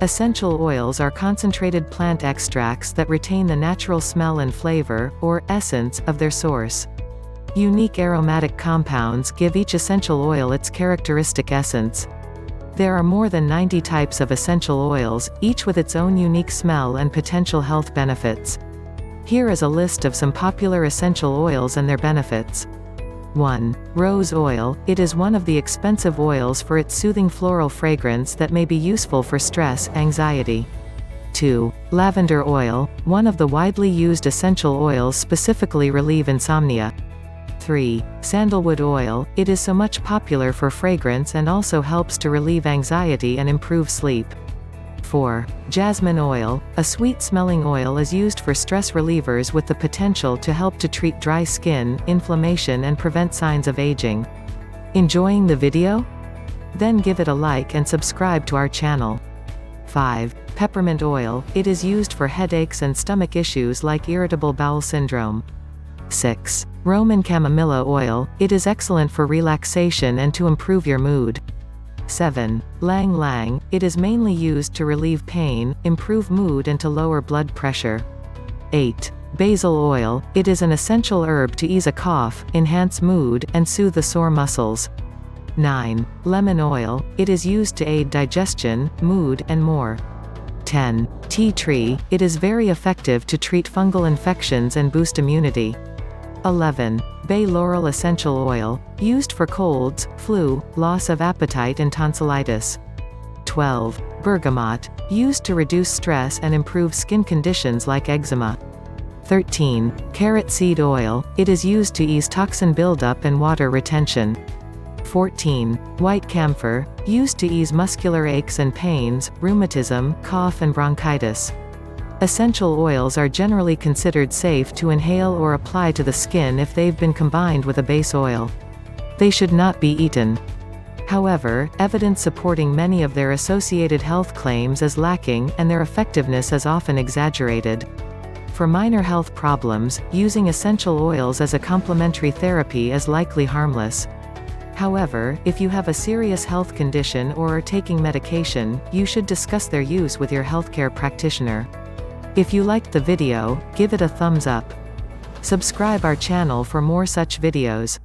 Essential oils are concentrated plant extracts that retain the natural smell and flavor, or essence, of their source. Unique aromatic compounds give each essential oil its characteristic essence. There are more than 90 types of essential oils, each with its own unique smell and potential health benefits. Here is a list of some popular essential oils and their benefits. 1. Rose oil, it is one of the expensive oils for its soothing floral fragrance that may be useful for stress, anxiety. 2. Lavender oil, one of the widely used essential oils specifically relieve insomnia. 3. Sandalwood oil, it is so much popular for fragrance and also helps to relieve anxiety and improve sleep. 4. Jasmine oil, a sweet-smelling oil is used for stress relievers with the potential to help to treat dry skin, inflammation and prevent signs of aging. Enjoying the video? Then give it a like and subscribe to our channel. 5. Peppermint oil, it is used for headaches and stomach issues like irritable bowel syndrome. 6. Roman chamomilla oil, it is excellent for relaxation and to improve your mood. 7. Ylang-Ylang, it is mainly used to relieve pain, improve mood and to lower blood pressure. 8. Basil oil, it is an essential herb to ease a cough, enhance mood, and soothe the sore muscles. 9. Lemon oil, it is used to aid digestion, mood, and more. 10. Tea tree, it is very effective to treat fungal infections and boost immunity. 11. Bay laurel essential oil, used for colds, flu, loss of appetite and tonsillitis. 12. Bergamot, used to reduce stress and improve skin conditions like eczema. 13. Carrot seed oil, it is used to ease toxin buildup and water retention. 14. White camphor, used to ease muscular aches and pains, rheumatism, cough and bronchitis. Essential oils are generally considered safe to inhale or apply to the skin if they've been combined with a base oil. They should not be eaten. However, evidence supporting many of their associated health claims is lacking, and their effectiveness is often exaggerated. For minor health problems, using essential oils as a complementary therapy is likely harmless. However, if you have a serious health condition or are taking medication, you should discuss their use with your healthcare practitioner. If you liked the video, give it a thumbs up. Subscribe our channel for more such videos.